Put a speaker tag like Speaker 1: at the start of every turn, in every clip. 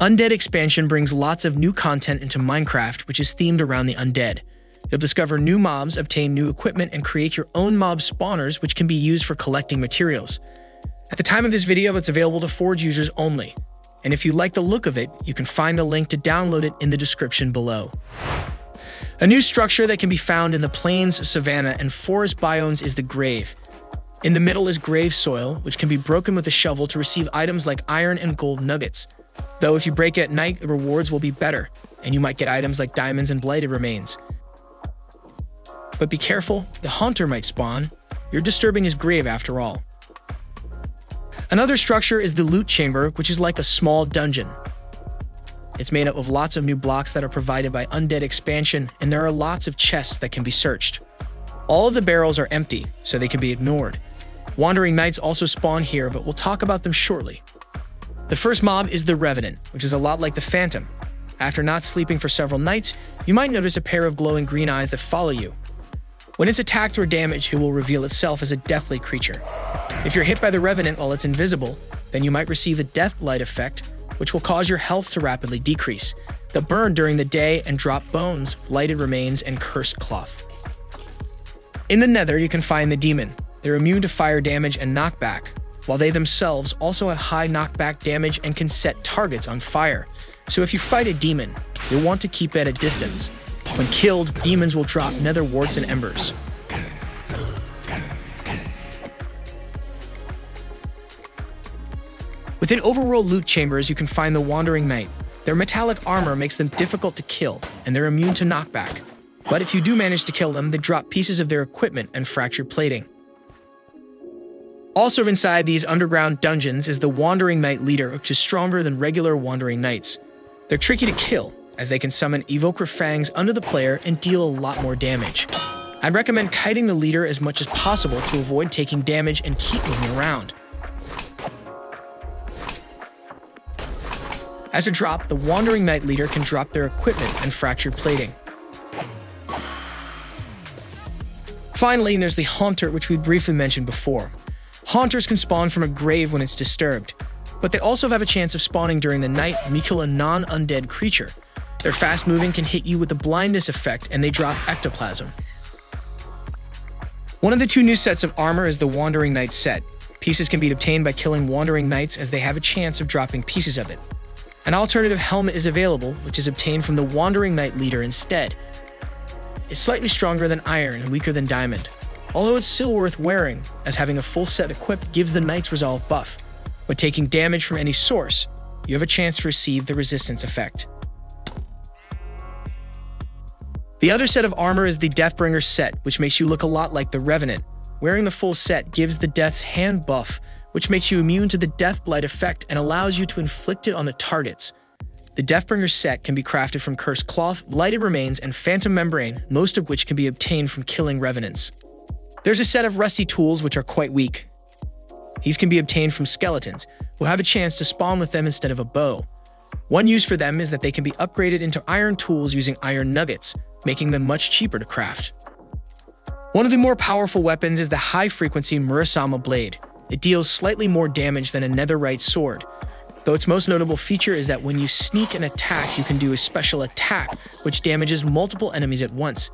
Speaker 1: Undead Expansion brings lots of new content into Minecraft, which is themed around the undead. You'll discover new mobs, obtain new equipment, and create your own mob spawners, which can be used for collecting materials. At the time of this video, it's available to Forge users only. And if you like the look of it, you can find the link to download it in the description below. A new structure that can be found in the plains, savanna, and forest biomes is the grave. In the middle is grave soil, which can be broken with a shovel to receive items like iron and gold nuggets. Though if you break at night, the rewards will be better, and you might get items like diamonds and blighted remains. But be careful, the Haunter might spawn. You're disturbing his grave after all. Another structure is the Loot Chamber, which is like a small dungeon. It's made up of lots of new blocks that are provided by Undead Expansion, and there are lots of chests that can be searched. All of the barrels are empty, so they can be ignored. Wandering Knights also spawn here, but we'll talk about them shortly. The first mob is the Revenant, which is a lot like the Phantom. After not sleeping for several nights, you might notice a pair of glowing green eyes that follow you. When it's attacked or damaged, it will reveal itself as a deathly creature. If you're hit by the Revenant while it's invisible, then you might receive a Death Blight effect, which will cause your health to rapidly decrease. They'll burn during the day and drop bones, blighted remains, and cursed cloth. In the Nether, you can find the Demon. They're immune to fire damage and knockback, while they themselves also have high knockback damage and can set targets on fire. So if you fight a demon, you'll want to keep at a distance. When killed, demons will drop nether warts and embers. Within overworld loot chambers, you can find the Wandering Knight. Their metallic armor makes them difficult to kill, and they're immune to knockback. But if you do manage to kill them, they drop pieces of their equipment and fracture plating. Also inside these underground dungeons is the Wandering Knight leader, which is stronger than regular Wandering Knights. They're tricky to kill, as they can summon Evoker Fangs under the player and deal a lot more damage. I'd recommend kiting the leader as much as possible to avoid taking damage and keep moving around. As a drop, the Wandering Knight leader can drop their equipment and fractured plating. Finally, there's the Haunter, which we briefly mentioned before. Haunters can spawn from a grave when it's disturbed, but they also have a chance of spawning during the night when you kill a non-undead creature. Their fast moving can hit you with a blindness effect and they drop ectoplasm. One of the two new sets of armor is the Wandering Knight set. Pieces can be obtained by killing Wandering Knights as they have a chance of dropping pieces of it. An alternative helmet is available, which is obtained from the Wandering Knight leader instead. It's slightly stronger than iron and weaker than diamond, although it's still worth wearing, as having a full set equipped gives the Knight's Resolve buff. When taking damage from any source, you have a chance to receive the resistance effect. The other set of armor is the Deathbringer set, which makes you look a lot like the Revenant. Wearing the full set gives the Death's hand buff, which makes you immune to the Death Blight effect and allows you to inflict it on the targets. The Deathbringer set can be crafted from Cursed Cloth, Blighted Remains, and Phantom Membrane, most of which can be obtained from killing Revenants. There's a set of Rusty Tools which are quite weak. These can be obtained from skeletons, who have a chance to spawn with them instead of a bow. One use for them is that they can be upgraded into iron tools using iron nuggets, making them much cheaper to craft. One of the more powerful weapons is the high-frequency Murasama Blade. It deals slightly more damage than a netherite sword, though its most notable feature is that when you sneak an attack, you can do a special attack, which damages multiple enemies at once.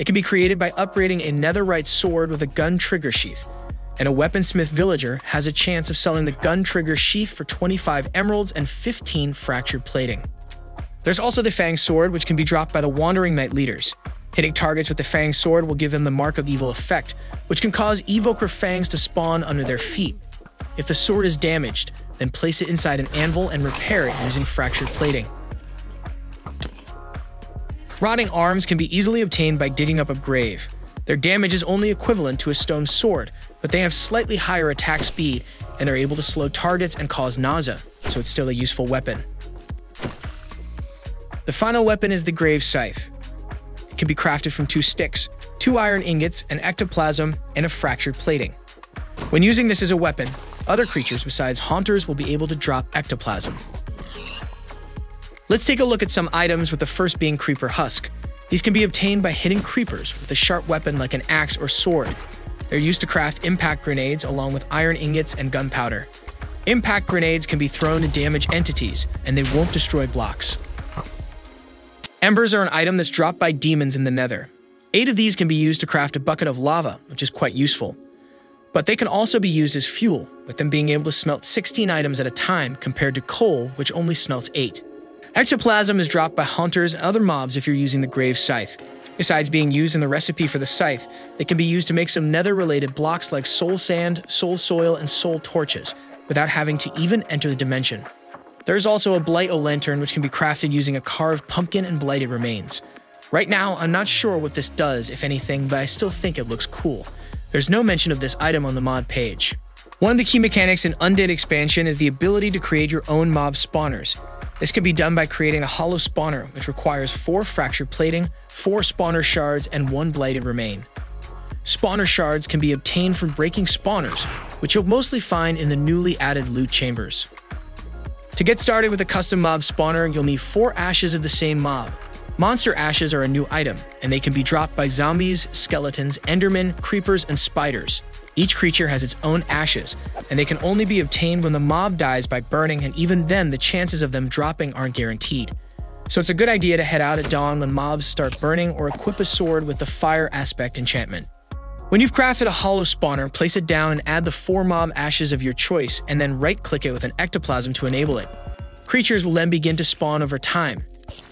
Speaker 1: It can be created by upgrading a netherite sword with a gun trigger sheath, and a weaponsmith villager has a chance of selling the gun trigger sheath for 25 emeralds and 15 fractured plating. There's also the Fang Sword, which can be dropped by the Wandering Knight leaders. Hitting targets with the Fang Sword will give them the Mark of Evil effect, which can cause Evoker Fangs to spawn under their feet. If the sword is damaged, then place it inside an anvil and repair it using fractured plating. Rotting arms can be easily obtained by digging up a grave. Their damage is only equivalent to a stone sword, but they have slightly higher attack speed and are able to slow targets and cause nausea, so it's still a useful weapon. The final weapon is the Grave Scythe. It can be crafted from two sticks, two iron ingots, an ectoplasm, and a fractured plating. When using this as a weapon, other creatures besides haunters will be able to drop ectoplasm. Let's take a look at some items with the first being Creeper Husk. These can be obtained by hitting creepers with a sharp weapon like an axe or sword. They're used to craft impact grenades along with iron ingots and gunpowder. Impact grenades can be thrown to damage entities, and they won't destroy blocks. Embers are an item that's dropped by demons in the nether. Eight of these can be used to craft a bucket of lava, which is quite useful. But they can also be used as fuel, with them being able to smelt 16 items at a time compared to coal, which only smelts 8. Ectoplasm is dropped by haunters and other mobs if you're using the Grave Scythe. Besides being used in the recipe for the scythe, they can be used to make some nether-related blocks like soul sand, soul soil, and soul torches, without having to even enter the dimension. There is also a Blight Lantern which can be crafted using a carved pumpkin and blighted remains. Right now, I'm not sure what this does, if anything, but I still think it looks cool. There's no mention of this item on the mod page. One of the key mechanics in Undead Expansion is the ability to create your own mob spawners. This can be done by creating a hollow spawner, which requires 4 fractured plating, 4 spawner shards, and 1 blighted remain. Spawner shards can be obtained from breaking spawners, which you'll mostly find in the newly added loot chambers. To get started with a custom mob spawner, you'll need 4 ashes of the same mob. Monster ashes are a new item, and they can be dropped by zombies, skeletons, endermen, creepers, and spiders. Each creature has its own ashes, and they can only be obtained when the mob dies by burning, and even then, the chances of them dropping aren't guaranteed. So it's a good idea to head out at dawn when mobs start burning or equip a sword with the fire aspect enchantment. When you've crafted a hollow spawner, place it down and add the four mob ashes of your choice, and then right-click it with an ectoplasm to enable it. Creatures will then begin to spawn over time,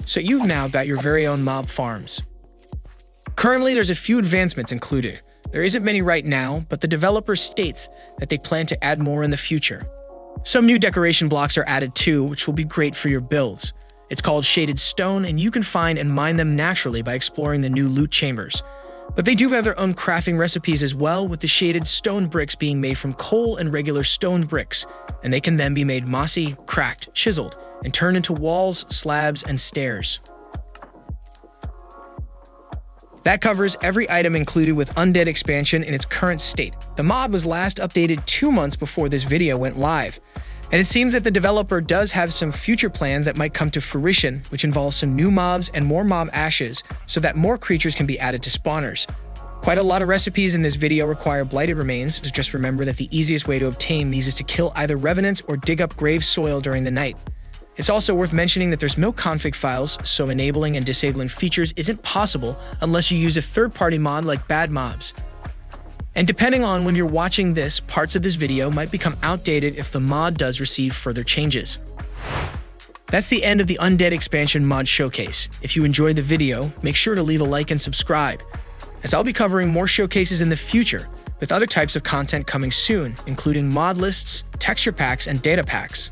Speaker 1: so you've now got your very own mob farms. Currently, there's a few advancements included. There isn't many right now, but the developer states that they plan to add more in the future. Some new decoration blocks are added too, which will be great for your builds. It's called Shaded Stone, and you can find and mine them naturally by exploring the new loot chambers. But they do have their own crafting recipes as well, with the shaded stone bricks being made from coal and regular stone bricks, and they can then be made mossy, cracked, chiseled, and turned into walls, slabs, and stairs. That covers every item included with Undead Expansion in its current state. The mod was last updated two months before this video went live, and it seems that the developer does have some future plans that might come to fruition, which involves some new mobs and more mob ashes, so that more creatures can be added to spawners. Quite a lot of recipes in this video require blighted remains, so just remember that the easiest way to obtain these is to kill either revenants or dig up grave soil during the night. It's also worth mentioning that there's no config files, so enabling and disabling features isn't possible unless you use a third-party mod like Bad Mobs. And depending on when you're watching this, parts of this video might become outdated if the mod does receive further changes. That's the end of the Undead Expansion mod showcase. If you enjoyed the video, make sure to leave a like and subscribe, as I'll be covering more showcases in the future, with other types of content coming soon, including mod lists, texture packs, and data packs.